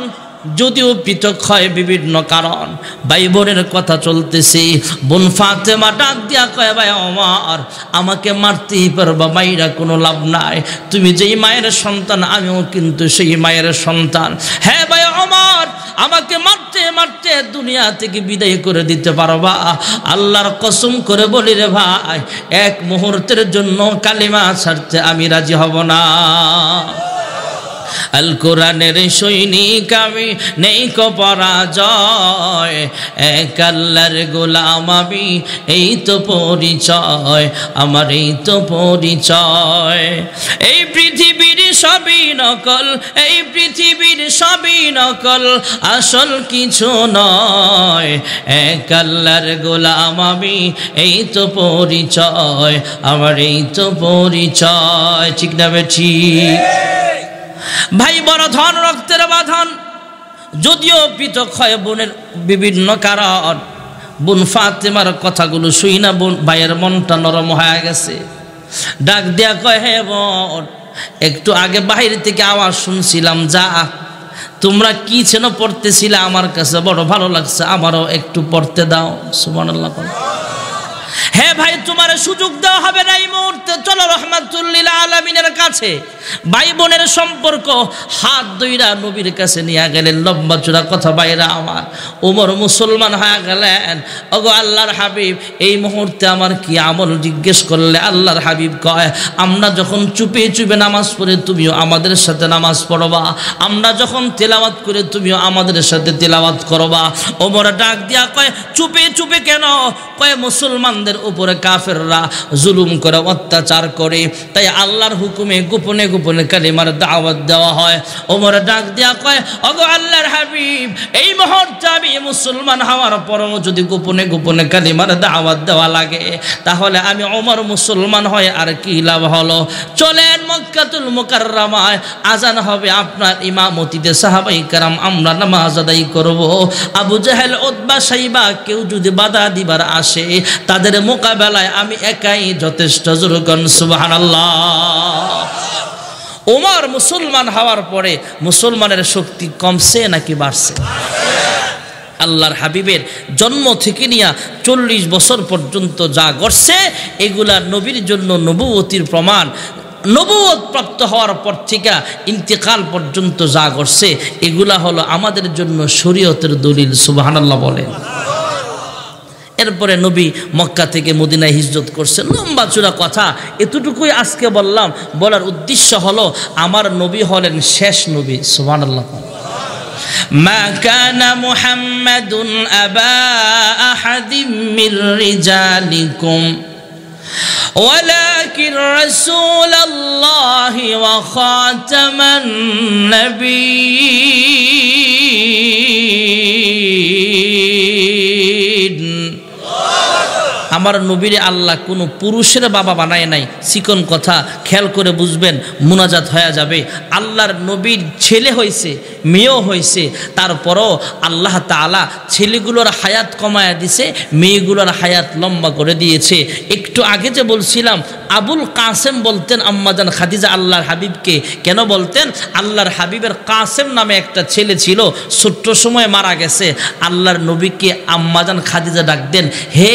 যদিও পৃথক হয় বিভিন্ন কারণ ভাই বোনের কথা চলতেছে। বোন ফাতেমা ডাক দিয়া কয়, ভাই আমার আমাকে মারতেই পারবা, মাইরা কোনো লাভ নাই। তুমি যেই মায়ের সন্তান, আমিও কিন্তু সেই মায়ের সন্তান। হ্যাঁ ভাই আমার আমাকে মারতে মারতে দুনিয়া থেকে বিদায় করে দিতে পারবা। আল্লাহর কসম করে বলি রে ভাই, এক মুহূর্তের জন্য কালিমা ছাড়তে আমি রাজি হব না। আল কোরআনের সৈনিক আমি নেই কো পরাজয়। এক আল্লাহর গোলাম আমি, এই তো পরিচয়, আমার এই তো পরিচয়। এই পৃথিবীর সবই নকল, এই পৃথিবীর সবই নকল, আসল কিছু নয়। এক আল্লাহর গোলাম আমি, এই তো পরিচয়, আমার এই তো পরিচয়। ঠিক না ঠিক ভাই বড় ধন, রক্তের বাঁধন। যদিও পৃথক হয় বোনের বিভিন্ন কারণ। বোন ফাতেমার কথাগুলো শুই না বোন, ভাইয়ের মনটা নরম হয়ে গেছে। ডাক দেয়া কয়, হে বোন, একটু আগে বাইরে থেকে আওয়াজ শুনছিলাম, যা। তোমরা কি যেন পড়তেছিলে আমার কাছে, বড় ভালো লাগছে, আমারও একটু পড়তে দাও। সুমান আল্লাহ হ্যাঁ ভাই, তোমার সুযোগ দেওয়া হবে না এই মুহূর্তে। চলো রহমাতুল্লিল আলমিনের কাছে ভাই বোনের সম্পর্ক। হাত দইরা নবীর কাছে নিয়ে গেলেন। লম্বা চূড়া কথা বাইরা আমার। ওমর মুসলমান হয়ে গেলেন। ওগো আল্লাহর হাবিব, এই মুহূর্তে আমার কি আমল জিজ্ঞেস করলে আল্লাহর হাবিব কয়, আমরা যখন চুপে চুপে নামাজ পড়ে, তুমিও আমাদের সাথে নামাজ পড়বা। আমরা যখন তেলাওয়াত করে, তুমিও আমাদের সাথে তেলাওয়াত করবা। ওমর ডাক দিয়া কয়, চুপে চুপে কেন? কয়, মুসলমানদের উপরে কাফেররা জুলুম করে, অত্যাচার করে। তাই আল্লাহর হুকুমে গোপনে গোপনে কালিমার দাওয়াত দেওয়া হয়। ওমর ডাক দেওয়া কয় অগো আল্লাহর হাবিব, এই মুহূর্তে আমি মুসলমান হওয়ার পরও যদি গোপনে গোপনে কালিমার দাওয়াত দেওয়া লাগে, তাহলে আমি ওমর মুসলমান হয় আর কি লাভ হলো? চলেন মক্কাতুল মুকাররামায়, আজান হবে আপনার ইমামতিতে সাহাবাই কারাম, আমরা নামাজ আদায় করব। আবু জাহেল ওদবা সাইবা, কেউ যদি বাধা দিবার আসে, তাদের মোকাবেলায় আমি একাই যথেষ্ট জোরগন সুবাহান ওমর মুসলমান হওয়ার পরে মুসলমানের শক্তি কমছে নাকি বাড়ছে? আল্লাহর হাবিবের জন্ম থেকে নিয়ে চল্লিশ বছর পর্যন্ত যা ঘটছে, এগুলা নবীর জন্য নবুয়তির প্রমাণ। নবুয়ত প্রাপ্ত হওয়ার পর থেকে ইন্তেকাল পর্যন্ত যা ঘটছে, এগুলা হলো আমাদের জন্য শরীয়তের দলিল, সুবাহানাল্লাহ বলেন। এরপরে নবী মক্কা থেকে মদিনায় হিজরত করছে লম্বা চূড়া কথা এতটুকুই আজকে বললাম বলার উদ্দেশ্য হলো আমার নবী হলেন শেষ নবী সুবান আল্লাহ ما كان محمد أبا أحد من رجالكم ولكن رسول الله وخاتم النبيين আমার নবীরে আল্লাহ কোনো পুরুষের বাবা বানায় নাই। চিকন কথা, খেয়াল করে বুঝবেন, মুনাজাত হয়ে যাবে। আল্লাহর নবীর ছেলে হয়েছে, মেয়েও হয়েছে। তারপরও আল্লাহ তালা ছেলেগুলোর হায়াত কমায়া দিছে, মেয়েগুলোর হায়াত লম্বা করে দিয়েছে। একটু আগে যে বলছিলাম, আবুল কাসেম বলতেন আম্মাজান খাদিজা আল্লাহর হাবিবকে। কেন বলতেন? আল্লাহর হাবিবের কাসেম নামে একটা ছেলে ছিল, ছোট্ট সময় মারা গেছে। আল্লাহর নবীকে আম্মাজান খাদিজা ডাকতেন, হে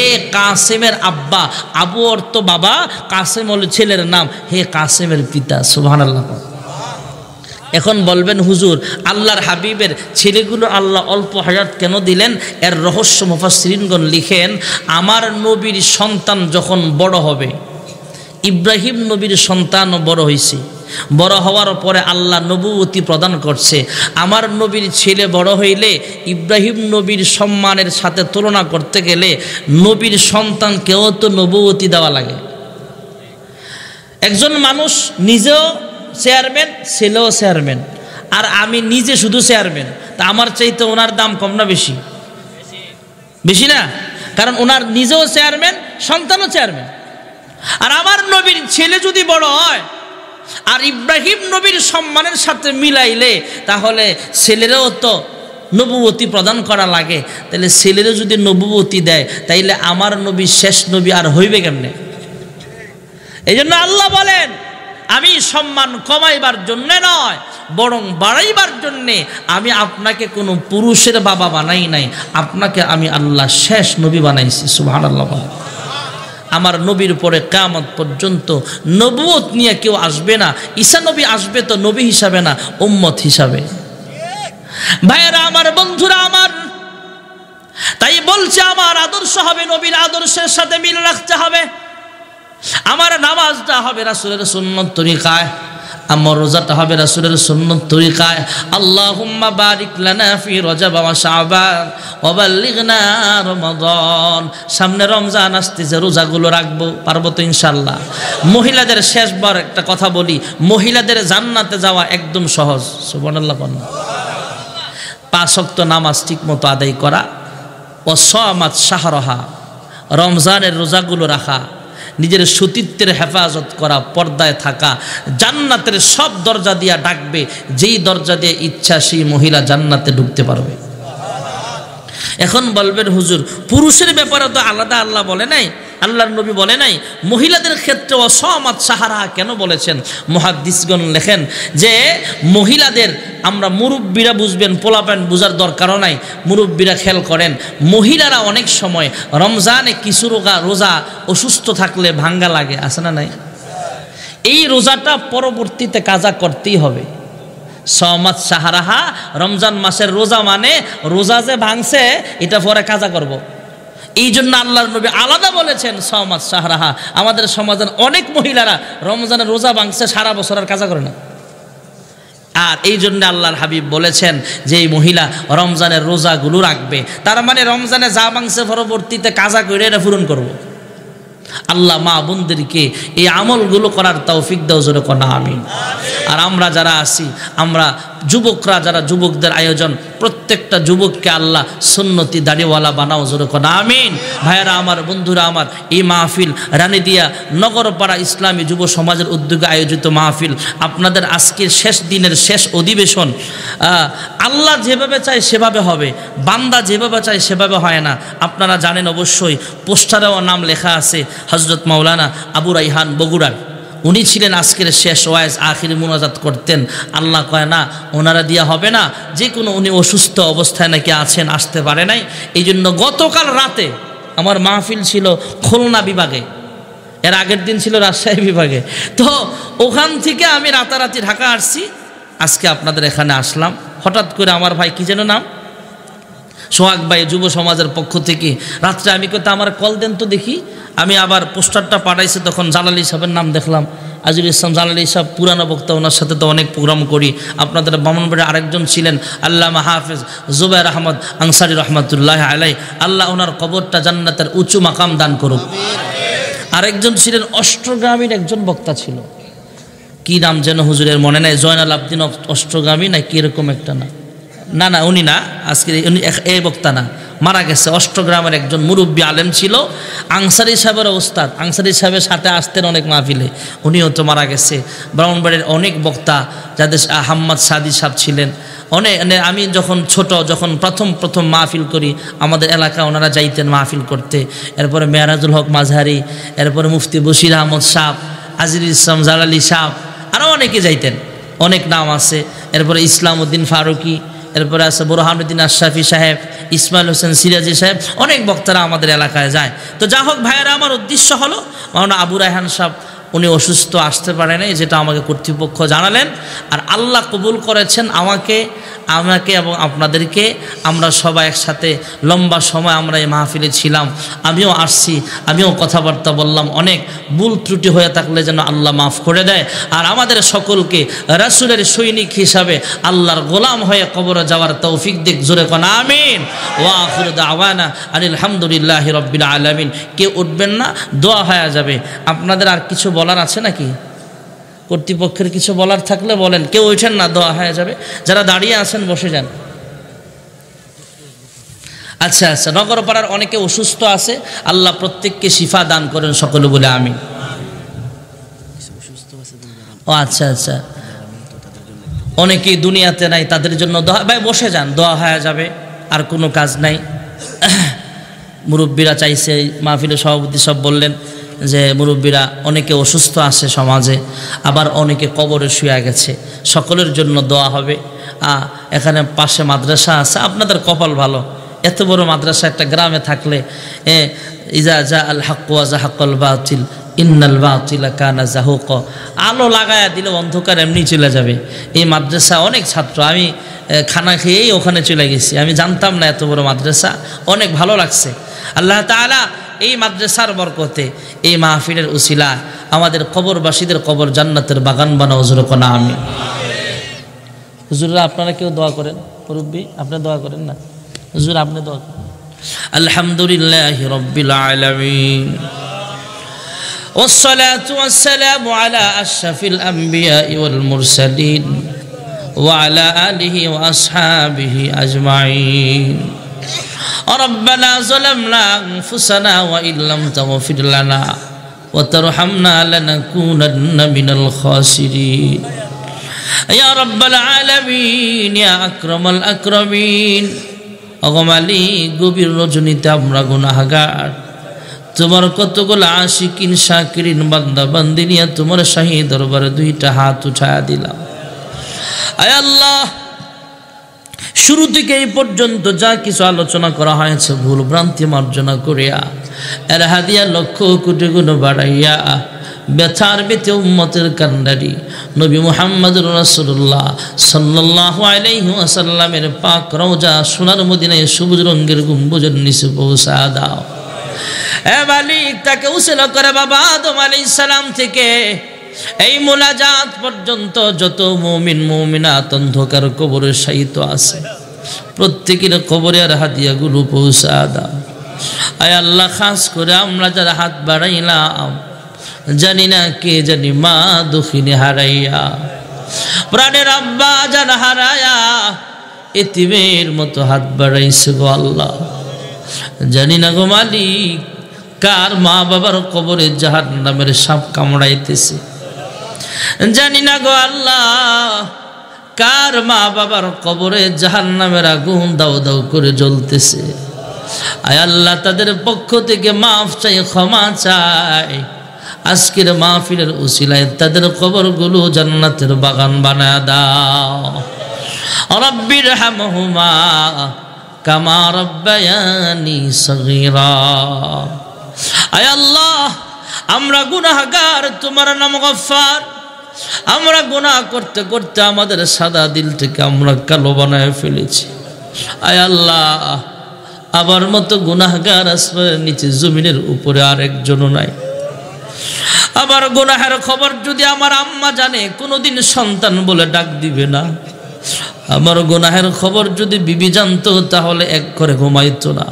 কাসেমের আব্বা, আবু অর্থ বাবা, কাসেম হল ছেলের নাম। হে কাসেমের পিতা সুহান আল্লাহ এখন বলবেন, হুজুর, আল্লাহর হাবিবের ছেলেগুলো আল্লাহ অল্প হায়াত কেন দিলেন? এর রহস্য মুফাসরিনগণ লিখেন, আমার নবীর সন্তান যখন বড় হবে, ইব্রাহিম নবীর সন্তানও বড় হয়েছে বড় হওয়ার পরে আল্লাহ নবুবতী প্রদান করছে। আমার নবীর ছেলে বড় হইলে ইব্রাহিম নবীর সম্মানের সাথে তুলনা করতে গেলে নবীর সন্তানকেও তো নবুবতী দেওয়া লাগে। একজন মানুষ নিজেও চেয়ারম্যান, ছেলেও চেয়ারম্যান। আর আমি নিজে শুধু চেয়ারম্যান। তা আমার চাইতে ওনার দাম কম না বেশি? বেশি না? কারণ ওনার নিজেও চেয়ারম্যান, সন্তানও চেয়ারম্যান। আর আমার নবীর ছেলে যদি বড় হয় আর ইব্রাহিম নবীর সম্মানের সাথে মিলাইলে তাহলে ছেলেরাও তো নবুবতী প্রদান করা লাগে। তাহলে ছেলেরও যদি নবুবতী দেয়, তাইলে আমার নবী শেষ নবী আর হইবে কেমনে? এই জন্য আল্লাহ বলেন, আমি সম্মান কমাইবার জন্যে নয়, বরং বাড়াইবার জন্যে আমি আপনাকে কোনো পুরুষের বাবা বানাই নাই, আপনাকে আমি আল্লাহ শেষ নবী বানাইছি সুভান আল্লাহ আমার নবীর পরে কামত পর্যন্ত নবুয়ত নিয়ে কেউ আসবে না। ঈশা নবী আসবে তো নবী হিসাবে না, উম্মত হিসাবে। ভাইয়েরা, আমার বন্ধুরা, আমার। তাই বলছে, আমার আদর্শ হবে নবীর আদর্শের সাথে মিল রাখতে হবে। আমার নামাজটা হবে রাসুলের সুন্নত তরিকায়। আমার রোজাটা হবে রাসুলের সুন্নত তরিকায়, আল্লাহুম্মা বারিক লানা ফি রজব ওয়া শাবান ওয়া বাল্লিগনা রমাদান। সামনে রমজান আসতেছে, রোজাগুলো রাখব, পারব তো ইনশাআল্লাহ। মহিলাদের শেষবার একটা কথা বলি, মহিলাদের জান্নাতে যাওয়া একদম সহজ। সুবহানাল্লাহ কোন পাঁচ ওয়াক্ত নামাজ ঠিকমতো আদায় করা ও সমাত শাহরহা, রমজানের রোজাগুলো রাখা নিজের সতীত্বের হেফাজত করা, পর্দায় থাকা, জান্নাতের সব দরজা দিয়া ডাকবে, যেই দরজা দিয়ে ইচ্ছা সেই মহিলা জান্নাতে ঢুকতে পারবে। এখন বলবেন হুজুর, পুরুষের ব্যাপারে তো আলাদা আল্লাহ বলে নাই। আল্লাহর নবী বলে নাই, মহিলাদের ক্ষেত্রে অসমাত সাহারা কেন বলেছেন? মহাদিসগণ লেখেন যে, মহিলাদের আমরা মুরব্বীরা বুঝবেন পোলাপেন বুঝার দরকারও নাই, মুরব্বীরা খেয়াল করেন, মহিলারা অনেক সময় রমজানে কিছু রোগা, রোজা অসুস্থ থাকলে ভাঙ্গা লাগে, আছে না নাই? এই রোজাটা পরবর্তীতে কাজা করতেই হবে। সমাজ সাহারাহা, রমজান মাসের রোজা মানে রোজা যে ভাঙছে, এটা পরে কাজা করব। এই জন্য আল্লাহর নবী আলাদা বলেছেন সমাজ সাহারাহা। আমাদের সমাজের অনেক মহিলারা রমজানের রোজা ভাঙছে, সারা বছর আর কাজা করে না। আর এই জন্য আল্লাহর হাবিব বলেছেন যে এই মহিলা রমজানের রোজাগুলো রাখবে। তার মানে রমজানে যা ভাঙছে পরবর্তীতে কাজা করে এটা পূরণ করব। আল্লাহ মা বোনদেরকে এই আমলগুলো করার তৌফিক দাও, জোরে কনা, আমিন। আর আমরা যারা আছি, আমরা যুবকরা যারা যুবকদের আয়োজন, প্রত্যেকটা যুবককে আল্লাহ সুন্নতি দাড়িওয়ালা বানাও, জোরে কনা, আমিন। ভাইয়েরা আমার, বন্ধুরা আমার, এই মাহফিল রানীদিয়া নগরপাড়া ইসলামী যুব সমাজের উদ্যোগে আয়োজিত মাহফিল। আপনাদের আজকের শেষ দিনের শেষ অধিবেশন আল্লাহ যেভাবে চায় সেভাবে হবে, বান্দা যেভাবে চায় সেভাবে হয় না। আপনারা জানেন অবশ্যই, পোস্টারেও নাম লেখা আছে হজরত মাওলানা আবু রাইহান বগুড়ার। উনি ছিলেন আজকের শেষ ওয়াইজ, আখির মোনাজাত করতেন। আল্লাহ কয়, না, ওনারা দিয়া হবে না। যে কোনো উনি অসুস্থ অবস্থায় নাকি আছেন, আসতে পারে নাই। এই জন্য গতকাল রাতে আমার মাহফিল ছিল খুলনা বিভাগে। এর আগের দিন ছিল রাজশাহী বিভাগে। তো ওখান থেকে আমি রাতারাতি ঢাকা আসছি। আজকে আপনাদের এখানে আসলাম। হঠাৎ করে আমার ভাই কি যেন নাম? সোহাগ ভাই যুব সমাজের পক্ষ থেকে। রাত্রে আমি কত আমার কল দেন তো দেখি। আমি আবার পোস্টারটা পাঠাইছি, তখন জালালি সাহেবের নাম দেখলাম। আজির ইসলাম জালালি সাহেব, পুরানো বক্তা, ওনার সাথে তো অনেক প্রোগ্রাম করি। আপনাদের বামনবাড়ি আরেকজন ছিলেন আল্লাহ হাফেজ জুবাইর আহমদ আনসারি রহমতুল্লাহ আলাই আল্লাহ ওনার কবরটা জান্নাতের উঁচু মাকাম দান করুক। আরেকজন ছিলেন অষ্টগ্রামীর একজন বক্তা ছিল। কি নাম যেন হুজুরের মনে নাই, জয়নাল আবদিন অষ্টগ্রামী না কীরকম একটা না না না, উনি না, আজকে উনি এই বক্তা না। মারা গেছে। অষ্টগ্রামের একজন মুরব্বী আলেম ছিল। আংসারি সাহেবের ওস্তাদ। আংসারি সাহেবের সাথে আসতেন অনেক মাহফিলে। উনিও তো মারা গেছে। ব্রাহ্মণবাড়ির অনেক বক্তা, যাদের আহম্মদ সাদি সাহেব ছিলেন। অনেক আমি যখন ছোট, যখন প্রথম প্রথম মাহফিল করি, আমাদের এলাকা ওনারা যাইতেন মাহফিল করতে। এরপরে মেয়ারাজুল হক মাঝহারি, এরপরে মুফতি বশির আহমদ সাহ আজির ইসলাম জালালি সাহ আরও অনেকে যাইতেন। অনেক নাম আছে। এরপরে ইসলাম উদ্দিন ফারুকি এরপরে আছে বোরহানুদ্দিন আশরাফি সাহেব, ইসমাইল হোসেন সিরাজি সাহেব, অনেক বক্তারা আমাদের এলাকায় যায়। তো যা হোক ভাইয়েরা, আমার উদ্দেশ্য হলো মাওনা আবু রায়হান সাহেব উনি অসুস্থ আসতে পারে নাই, যেটা আমাকে কর্তৃপক্ষ জানালেন। আর আল্লাহ কবুল করেছেন আমাকে আমাকে এবং আপনাদেরকে। আমরা সবাই একসাথে লম্বা সময় আমরা এই মাহফিলে ছিলাম। আমিও আসছি, আমিও কথাবার্তা বললাম। অনেক ভুল ত্রুটি হয়ে থাকলে যেন আল্লাহ মাফ করে দেয়। আর আমাদের সকলকে রাসুলের সৈনিক হিসাবে আল্লাহর গোলাম হয়ে কবরে যাওয়ার তৌফিক দিক, জোরে কোন আমিন। ওয়াফুর দাওয়ানা আলহামদুলিল্লাহ রব্বিল আলমিন। কে উঠবেন না, দোয়া হয়ে যাবে। আপনাদের আর কিছু বলার আছে নাকি? কর্তৃপক্ষের কিছু বলার থাকলে বলেন। কেউ ওইঠেন না, দোয়া হয়ে যাবে। যারা দাঁড়িয়ে আছেন, বসে যান। আচ্ছা আচ্ছা নগরপাড়ার অনেকে অসুস্থ আছে। আল্লাহ প্রত্যেককে শিফা দান করেন সকলে বলে আমি ও আচ্ছা আচ্ছা। অনেকেই দুনিয়াতে নাই, তাদের জন্য দোয়া। ভাই, বসে যান, দোয়া হয়ে যাবে। আর কোনো কাজ নাই। মুরব্বীরা চাইছে মাহফিলের সভাপতি সব বললেন। যে মুরব্বীরা অনেকে অসুস্থ আছে সমাজে, আবার অনেকে কবরে শুয়ে গেছে। সকলের জন্য দোয়া হবে। এখানে পাশে মাদ্রাসা আছে, আপনাদের কপাল ভালো। এত বড় মাদ্রাসা একটা গ্রামে থাকলে, এ, ইজা জা আল হাক্কুয়া জা হাক্কল বাতিল, ইন্নাল বাতিলা কানা জাহুক। আলো লাগায়া দিলে অন্ধকার এমনি চলে যাবে। এই মাদ্রাসা অনেক ছাত্র, আমি খানা খেয়েই ওখানে চলে গেছি। আমি জানতাম না এত বড় মাদ্রাসা, অনেক ভালো লাগছে। আল্লাহ তাআলা এই মাদ্রাসার বরকতে এই মাহফিলের উসিলা আমাদের কবরবাসীদের কবর জান্নাতের বাগান বানা হুজুর কোনা আমি হুজুররা আপনারা কেউ দোয়া করেন মুরব্বী আপনি দোয়া করেন না হুজুর আপনি দোয়া করেন আলহামদুলিল্লাহ রব্বিল আলামিন والصلاة والسلام على أشرف الأنبياء والمرسلين وعلى آله وأصحابه أجمعين ربنا ظلمنا أنفسنا وإن لم تغفر لنا وترحمنا لنكونن من الخاسرين يا رب العالمين يا أكرم الأكرمين অগমালি গভীর রজনীতে আমরা গুনাহগার তোমার কতগুলো আশিকিন শাকিরিন বান্দা বান্দি নিয়ে তোমার শাহী দরবারে দুইটা হাত উঠায়া দিলাম আয় আল্লাহ শুরু থেকে এই পর্যন্ত যা কিছু আলোচনা করা হয়েছে, ভুল ভ্রান্তি মার্জনা করিয়া, এর হাদিয়া লক্ষ কোটি গুণ বাড়াইয়া, ব্যথার বেতে উম্মতের কান্ডারি, নবী মুহাম্মদ রাসূলুল্লাহ সাল্লাল্লাহু আলাইহি ওয়াসাল্লামের পাক রওজা সোনার মদিনায় সবুজ রঙের গম্বুজের নিচে পৌঁছা দাও। এ মালিক, তাকে উসিলা করে বাবা আদম আলাইহিস সালাম থেকে এই মোনাজাত পর্যন্ত যত মুমিন, মুমিনাত অন্ধকার কবরে সাহিত্য আছে। প্রত্যেকের কবরে আর হাদিয়াগুলো পৌঁছা দাও আয় আল্লাহ, খাস করে আমরা যারা হাত বাড়াইলাম, জানি না কে জানি মা দুঃখিনী হারাইয়া। প্রাণের আব্বা যান হারায়া, এতিমের মতো হাত বাড়াইছে গো আল্লাহ। জানি না গো মালিক, কার মা বাবার কবরে জাহার নামের সাপ কামড়াইতেছে। জানি না গো আল্লাহ, কার মা বাবার কবরে জাহান নামের আগুন দাও দাও করে জ্বলতেছে। আয় আল্লাহ, তাদের পক্ষ থেকে মাফ চাই, ক্ষমা চাই। আজকের মাহফিলের উসিলায় তাদের কবরগুলো জান্নাতের বাগান বানায় দাও। রব্বির হামহুমা কামা রব্বায়ানি সগীরা। আয় আল্লাহ, আমরা গুনাহগার, তোমার নাম গফফার। আমরা গোনা করতে করতে আমাদের সাদা দিল থেকে আমরা কালো বানায় ফেলেছি। আয় আল্লাহ আবার মতো গুনাহগার আসমানের নিচে জমিনের উপরে আর একজনও নাই। আমার গুনাহের খবর যদি আমার আম্মা জানে, কোনোদিন সন্তান বলে ডাক দিবে না। আমার গুনাহের খবর যদি বিবি জানতো, তাহলে এক করে ঘুমাইতো না।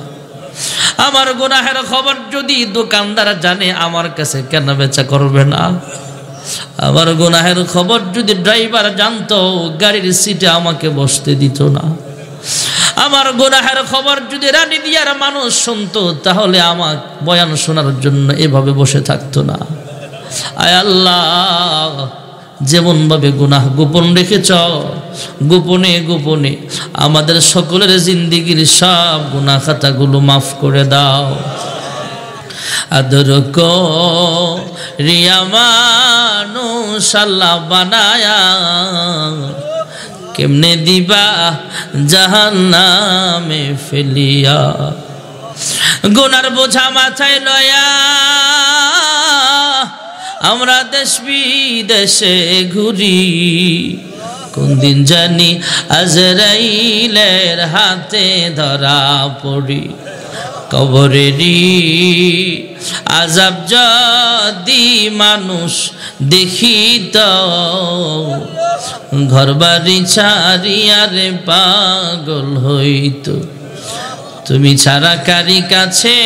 আমার গোনাহের খবর যদি দোকানদার জানে, আমার কাছে কেন বেচা করবে না? আমার গুনাহের খবর যদি ড্রাইভার জানতো, গাড়ির সিটে আমাকে বসতে দিত না। আমার গুনাহের খবর যদি রানী দিয়ার মানুষ শুনতো, তাহলে আমার বয়ান শোনার জন্য এভাবে বসে থাকতো না। আয় আল্লাহ, যেমনভাবে গুনাহ গোপন রেখেছ, গোপনে গোপনে আমাদের সকলের জিন্দিগির সব গুনাহ খাতাগুলো মাফ করে দাও। আদর রিয়ামানু সাল্লাহ বানায়া, কেমনে দিবা জাহান নামে ফেলিয়া? গুনার বোঝা মাথায় লয়া, আমরা দেশ বিদেশে ঘুরি। কোন দিন জানি আজরাইলের হাতে ধরা পড়ি। কবরেরই আজাব যদি মানুষ দেখিত। ঘর বাড়ি ছাড়িয়ারে পাগল হইত। তুমি ছাড়া কারি কাছে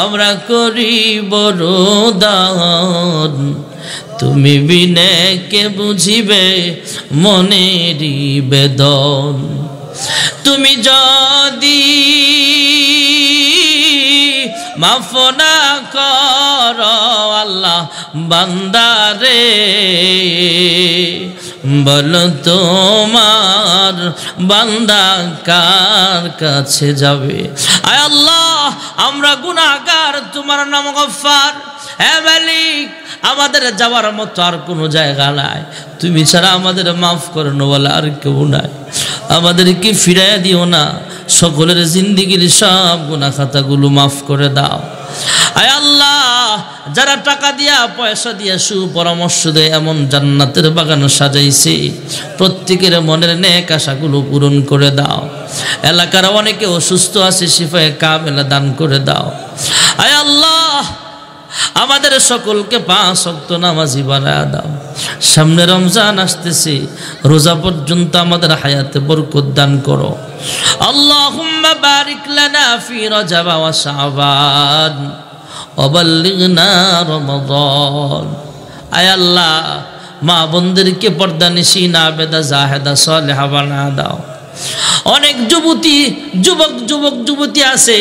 আমরা করি বড় দান তুমি বিনে কে বুঝিবে মনেরই বেদন। তুমি যদি মাফ না কর আল্লাহ বান্দারে, বলো তোমার বান্দা কার কাছে যাবে? আয় আল্লাহ, আমরা গুনাহগার, তোমার নাম গফফার। হ্যাঁ আমাদের যাওয়ার মতো আর কোনো জায়গা নাই। তুমি ছাড়া আমাদের মাফ করানো বলে আর কেউ নাই। আমাদেরকে ফিরাইয়া দিও না। সকলের জিন্দিগির সব গুণা খাতাগুলো মাফ করে দাও। আয় আল্লাহ, যারা টাকা দিয়া, পয়সা দিয়া সুপরামর্শ দেয়, এমন জান্নাতের বাগান সাজাইছে। প্রত্যেকের মনের নেক আশাগুলো পূরণ করে দাও। এলাকার অনেকে অসুস্থ আছে শিফায় কামেলা দান করে দাও। আয় আল্লাহ আমাদের সকলকে পাঁচ শক্ত নামাজি বানায় দাও সামনে রমজান আসতেছে, রোজা পর্যন্ত আমাদের হায়াতে বরকত দান করো। আল্লাহুম্মা বারিক লানা ফি রজব ওয়া শাবান অবাল্লিগনা আল্লাহ, মা বোনদেরকে পর্দা নিশি, না বেদা জাহেদা সলেহা বানা দাও। অনেক যুবতী, যুবক যুবক, যুবতী আছে,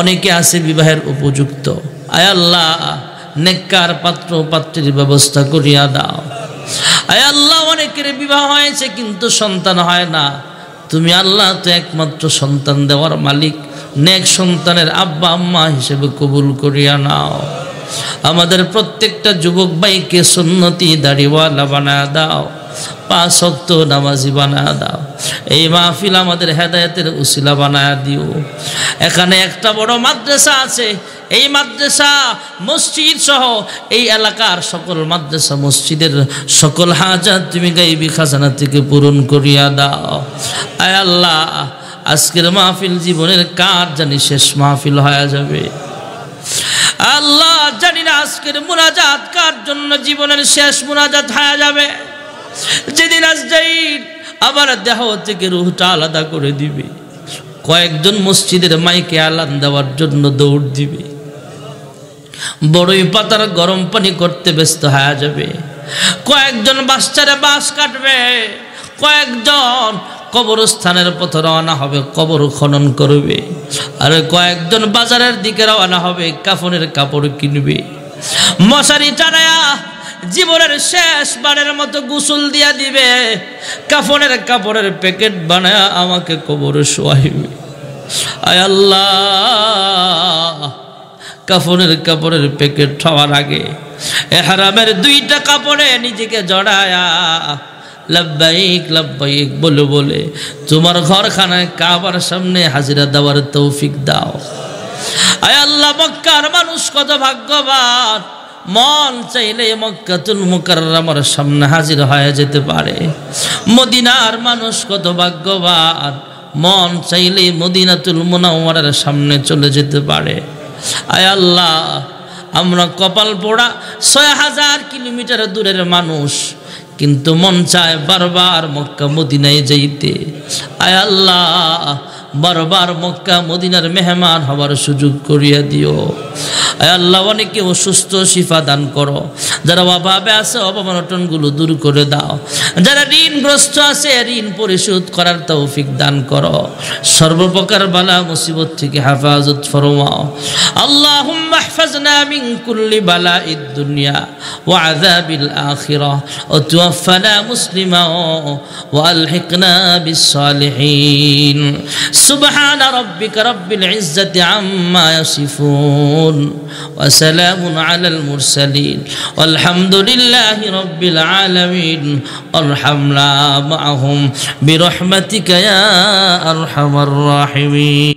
অনেকে আছে বিবাহের উপযুক্ত। আয় আল্লাহ, নেককার পাত্র পাত্রীর ব্যবস্থা করিয়া দাও। আয় আল্লাহ, অনেকের বিবাহ হয়েছে কিন্তু সন্তান হয় না। তুমি আল্লাহ তো একমাত্র সন্তান দেওয়ার মালিক। নেক সন্তানের আব্বা আম্মা হিসেবে কবুল করিয়া নাও। আমাদের প্রত্যেকটা যুবক ভাইকে সুন্নতি দাড়িওয়ালা বানায় দাও। পাঁচ শক্ত নামাজি বানায় দাও। এই মাহফিল আমাদের হেদায়তের উসিলা বানায় দিও। এখানে একটা বড় মাদ্রাসা আছে। এই মাদ্রাসা, মসজিদ সহ এই এলাকার সকল মাদ্রাসা, মসজিদের সকল হাজার তুমি গাইবি খাজানা থেকে পূরণ করিয়া দাও। আয় আল্লাহ, আজকের মাহফিল জীবনের কার জানি শেষ মাহফিল হয়ে যাবে। আল্লাহ জানি না আজকের মুনাজাত কার জন্য জীবনের শেষ মুনাজাত হয়ে যাবে। যেদিন আজ যাই আবার দেহ থেকে রুহটা আলাদা করে দিবে, কয়েকজন মসজিদের মাইকে আলান দেওয়ার জন্য দৌড় দিবে। বড়ই পাতার গরম পানি করতে ব্যস্ত হয়ে যাবে। কয়েকজন বাচ্চারে বাস কাটবে, কয়েকজন কবরস্থানের পথে রওনা হবে, কবর খনন করবে। আর কয়েকজন বাজারের দিকে রওনা হবে, কাফনের কাপড় কিনবে। মশারি টানায়া জীবনের শেষ বারের মতো গোসল দিয়া দিবে। কাফনের কাপড়ের প্যাকেট বানায়া আমাকে কবরে শোয়াইবে। আয় আল্লাহ, কাফনের কাপড়ের প্যাকেট খাওয়ার আগে এহারামের দুইটা কাপড়ে নিজেকে জড়ায়া লাব্বাইক লাব্বাইক বলে বলে তোমার ঘরখানায় কাবার সামনে হাজিরা দেওয়ার তৌফিক দাও। আয় আল্লাহ, মক্কার মানুষ কত ভাগ্যবান। মন চাইলে মক্কাতুল মুকাররমার সামনে হাজির হয়ে যেতে পারে। মদিনার মানুষ কত ভাগ্যবান। মন চাইলে মদিনাতুল মুনাওয়ারার সামনে চলে যেতে পারে। আয় আল্লাহ, আমরা কপাল পোড়া ছয় হাজার কিলোমিটার দূরের মানুষ, কিন্তু মন চায় বারবার মক্কা মদিনায় যাইতে। আয় আল্লাহ, বারবার মক্কা মদিনার মেহমান হবার সুযোগ করিয়া দিও। আল্লাহ অনেকে অসুস্থ শিফা দান করো যারা অভাবে আছে অবমানটনগুলো দূর করে দাও যারা ঋণগ্রস্ত আছে ঋণ পরিশোধ করার তৌফিক দান করো সর্বপ্রকার বালা মুসিবত থেকে হেফাজত ফরমাও اللهم احفظنا من كل بلاء الدنيا وعذاب الآخرة وتوفنا مسلما وألحقنا بالصالحين سبحان ربك رب العزة عما يصفون وسلام على المرسلين والحمد لله رب العالمين ارحمنا معهم برحمتك يا أرحم الراحمين